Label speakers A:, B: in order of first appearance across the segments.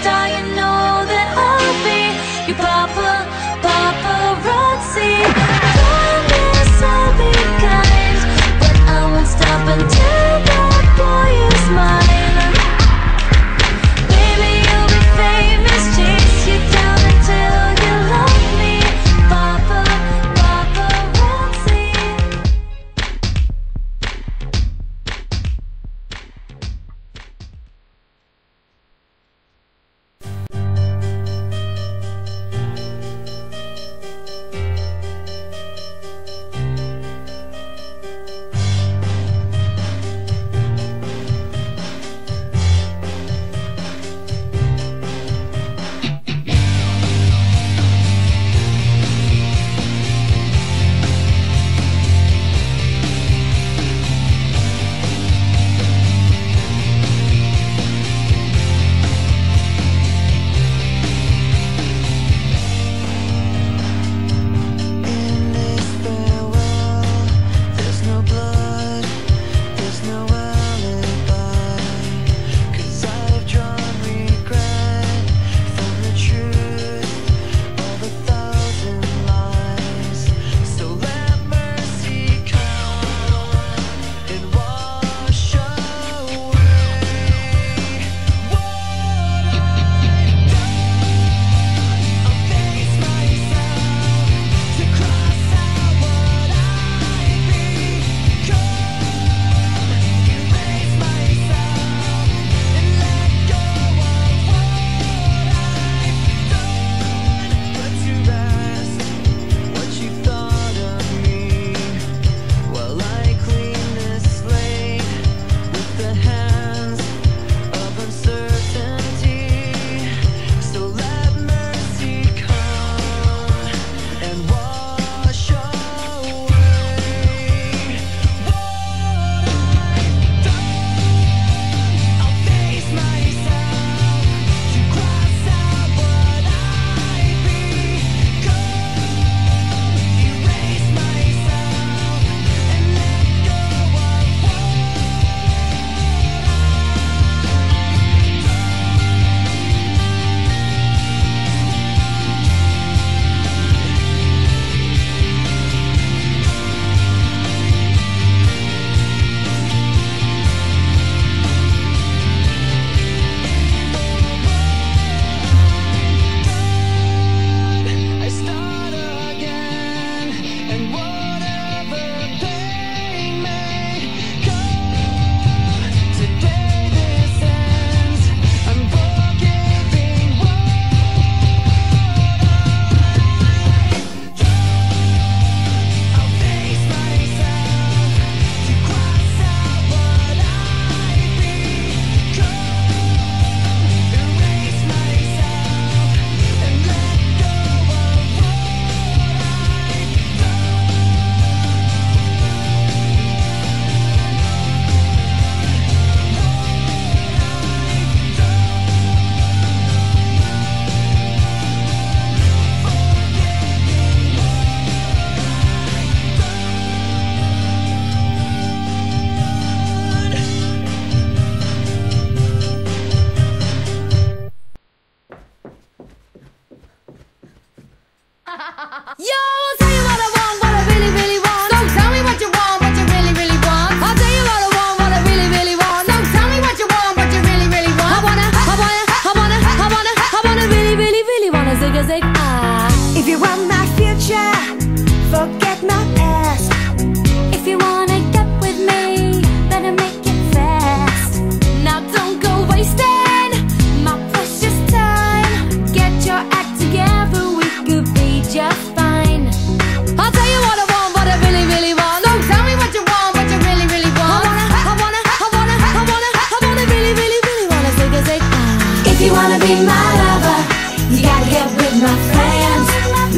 A: Die.
B: yo tell me what you want what you really want. Tell me what you want what zig a zig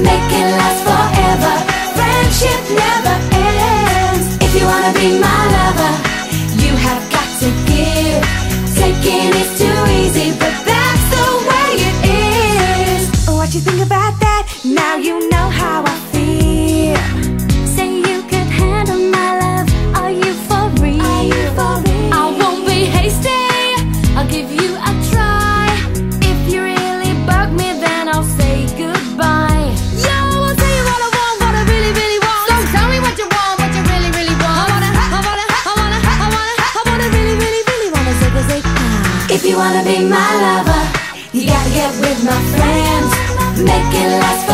C: make it last forever. Friendship never ends. If you wanna be my lover You have got to give. Taking is too easy But that's the way it is.
D: What you think about that? Now you know how I feel.
C: You wanna be my lover, you gotta get with my friends. Make it last forever.